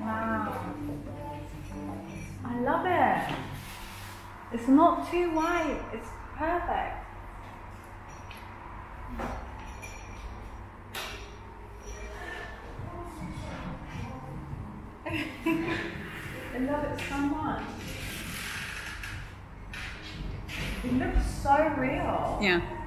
wow. I love it. It's not too white. It's perfect. I love it so much. It looks so real. Yeah. Yeah.